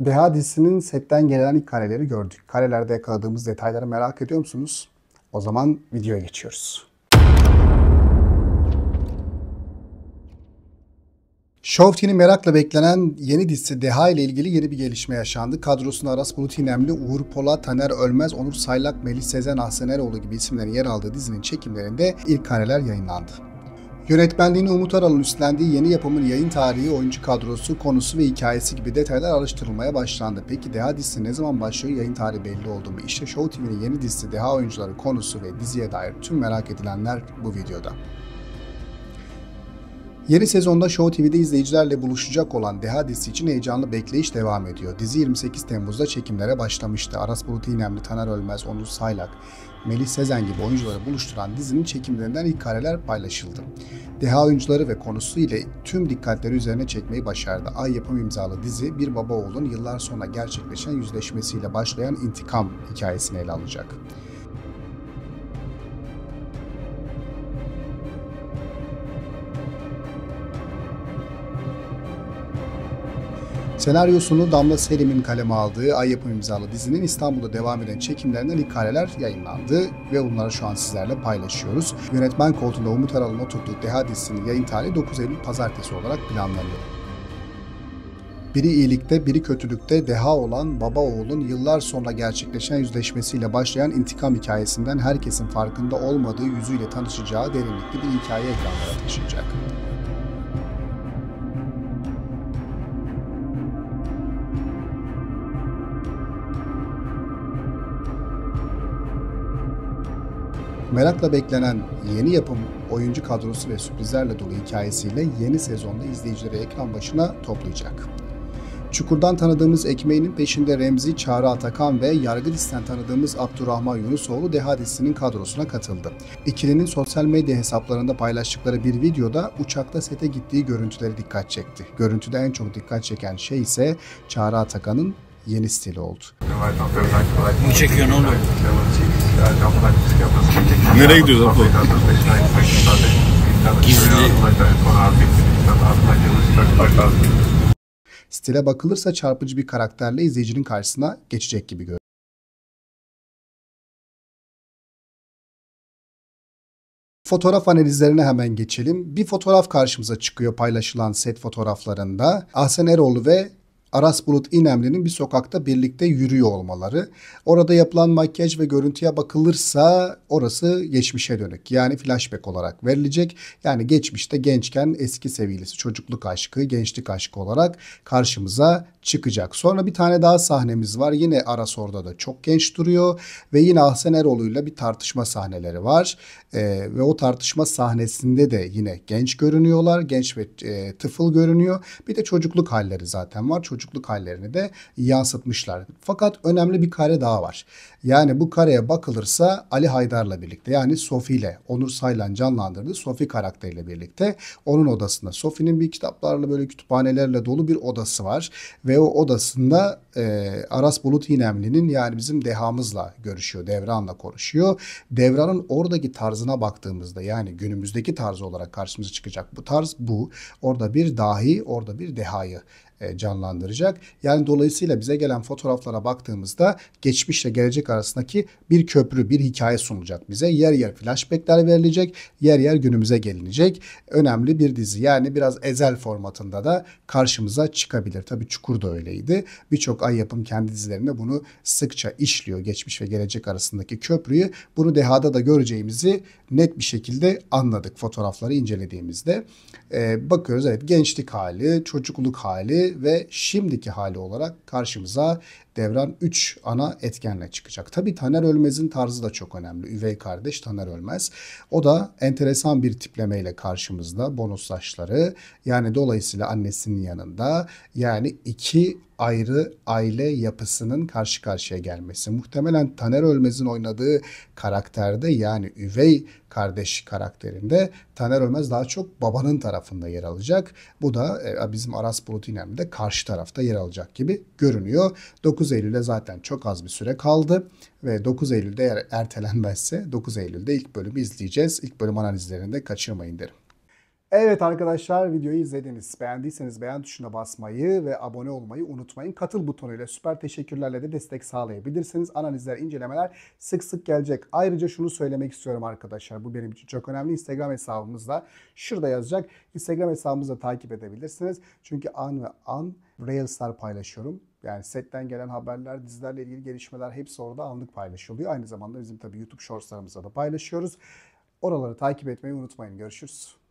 Deha dizisinin setten gelen ilk kareleri gördük. Karelerde yakaladığımız detayları merak ediyor musunuz? O zaman videoya geçiyoruz. Show merakla beklenen yeni dizisi Deha ile ilgili yeni bir gelişme yaşandı. Kadrosunda Aras Bulut İnemli, Uğur Polat, Taner Ölmez, Onur Saylak, Melih Sezen, Ahsen Eroğlu gibi isimlerin yer aldığı dizinin çekimlerinde ilk kareler yayınlandı. Yönetmenliğini Umut Aral'ın üstlendiği yeni yapımın yayın tarihi, oyuncu kadrosu, konusu ve hikayesi gibi detaylar araştırılmaya başlandı. Peki Deha dizisi ne zaman başlıyor? Yayın tarihi belli oldu mu? İşte Show TV'nin yeni dizisi Deha oyuncuları, konusu ve diziye dair tüm merak edilenler bu videoda. Yeni sezonda Show TV'de izleyicilerle buluşacak olan Deha dizisi için heyecanlı bekleyiş devam ediyor. Dizi 28 Temmuz'da çekimlere başlamıştı. Aras Bulut İynemli, Taner Ölmez, Onur Saylak, Melih Sezen gibi oyuncuları buluşturan dizinin çekimlerinden ilk kareler paylaşıldı. Deha oyuncuları ve konusu ile tüm dikkatleri üzerine çekmeyi başardı. Ay yapım imzalı dizi bir baba oğlun yıllar sonra gerçekleşen yüzleşmesiyle başlayan intikam hikayesini ele alacak. Senaryosunu Damla Selim'in kaleme aldığı Ay Yapım imzalı dizinin İstanbul'da devam eden çekimlerinden ilk kareler yayınlandı ve bunları şu an sizlerle paylaşıyoruz. Yönetmen koltuğunda Umut Aral'ın oturduğu Deha dizisinin yayın tarihi 9 Eylül Pazartesi olarak planlanıyor. Biri iyilikte, biri kötülükte deha olan baba oğulun yıllar sonra gerçekleşen yüzleşmesiyle başlayan intikam hikayesinden herkesin farkında olmadığı yüzüyle tanışacağı derinlikli bir hikaye ekranlara taşıyacak. Merakla beklenen yeni yapım oyuncu kadrosu ve sürprizlerle dolu hikayesiyle yeni sezonda izleyicileri ekran başına toplayacak. Çukur'dan tanıdığımız ekmeğinin peşinde Remzi, Çağrı Atakan ve Yargıdis'ten tanıdığımız Abdurrahman Yunusoğlu Deha dizisinin kadrosuna katıldı. İkilinin sosyal medya hesaplarında paylaştıkları bir videoda uçakta sete gittiği görüntüleri dikkat çekti. Görüntüde en çok dikkat çeken şey ise Çağrı Atakan'ın yeni stili oldu. Ne çekiyorsun oğlum? Nereye gidiyoruz abla? Stile bakılırsa çarpıcı bir karakterle izleyicinin karşısına geçecek gibi görünüyor. Fotoğraf analizlerine hemen geçelim. Bir fotoğraf karşımıza çıkıyor paylaşılan set fotoğraflarında. Ahsen Eroğlu ve Aras Bulut İnemli'nin bir sokakta birlikte yürüyor olmaları. Orada yapılan makyaj ve görüntüye bakılırsa orası geçmişe dönük. Yani flashback olarak verilecek. Yani geçmişte gençken eski sevgilisi, çocukluk aşkı, gençlik aşkı olarak karşımıza çıkacak. Sonra bir tane daha sahnemiz var. Yine Aras orada da çok genç duruyor ve yine Ahsen Eroğlu'yla bir tartışma sahneleri var. Ee, ve o tartışma sahnesinde de yine genç görünüyorlar. Genç ve e, tıfıl görünüyor. Bir de çocukluk halleri zaten var. Çocukluk hallerini de yansıtmışlar. Fakat önemli bir kare daha var. Yani bu kareye bakılırsa Ali Haydar'la birlikte yani Sofi ile Onur Saylan canlandırdığı Sofi karakteriyle birlikte onun odasında. Sofi'nin bir kitaplarla böyle kütüphanelerle dolu bir odası var ve o odasında e, Aras Bulut İnemli'nin yani bizim dehamızla görüşüyor, Devran'la konuşuyor. Devran'ın oradaki tarzına baktığımızda yani günümüzdeki tarzı olarak karşımıza çıkacak bu tarz bu. Orada bir dahi, orada bir dehayı canlandıracak. Yani dolayısıyla bize gelen fotoğraflara baktığımızda geçmişle gelecek arasındaki bir köprü, bir hikaye sunulacak bize. Yer yer flashbackler verilecek, yer yer günümüze gelinecek. Önemli bir dizi. Yani biraz ezel formatında da karşımıza çıkabilir. Tabii Çukur da öyleydi. Birçok ay yapım kendi dizilerinde bunu sıkça işliyor. Geçmiş ve gelecek arasındaki köprüyü. Bunu Deha'da da göreceğimizi net bir şekilde anladık fotoğrafları incelediğimizde. Ee, bakıyoruz evet gençlik hali, çocukluk hali ve şimdiki hali olarak karşımıza Devran 3 ana etkenle çıkacak. Tabi Taner Ölmez'in tarzı da çok önemli. Üvey kardeş Taner Ölmez. O da enteresan bir tiplemeyle karşımızda. Bonus saçları yani dolayısıyla annesinin yanında yani iki ayrı aile yapısının karşı karşıya gelmesi. Muhtemelen Taner Ölmez'in oynadığı karakterde yani üvey kardeş karakterinde Taner Ölmez daha çok babanın tarafında yer alacak. Bu da e, bizim Aras Bulut İnemli karşı tarafta yer alacak gibi görünüyor. 9 Eylül'e zaten çok az bir süre kaldı ve 9 Eylül'de eğer ertelenmezse 9 Eylül'de ilk bölümü izleyeceğiz. İlk bölüm analizlerinde kaçırmayın derim. Evet arkadaşlar videoyu izlediniz. Beğendiyseniz beğen tuşuna basmayı ve abone olmayı unutmayın. Katıl butonuyla süper teşekkürlerle de destek sağlayabilirsiniz. Analizler, incelemeler sık sık gelecek. Ayrıca şunu söylemek istiyorum arkadaşlar. Bu benim için çok önemli. Instagram hesabımızda şurada yazacak. Instagram hesabımızda takip edebilirsiniz. Çünkü an ve an Reels'lar paylaşıyorum. Yani setten gelen haberler, dizilerle ilgili gelişmeler hepsi orada anlık paylaşılıyor. Aynı zamanda bizim tabii YouTube Shorts'larımızda da paylaşıyoruz. Oraları takip etmeyi unutmayın. Görüşürüz.